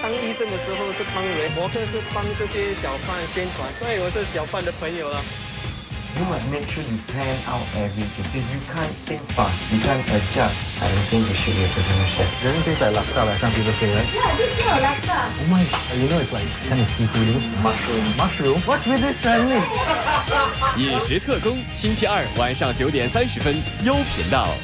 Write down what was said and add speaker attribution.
Speaker 1: 当医生的时候是帮人，模特是帮这些小贩宣传，所以我是小贩的朋友了。
Speaker 2: You must make sure you plan out everything. If you can't think fast, you can't adjust. I don't think you should be a personal chef.
Speaker 3: Doesn't taste like laksa like some people say, right?
Speaker 4: Yeah, this is not laksa.
Speaker 3: Oh my, you know it's like kind of seafoody.
Speaker 2: Mushroom.
Speaker 3: Mushroom? What's with this family?
Speaker 5: 饮食特工，星期二晚上九点三十分，优频道。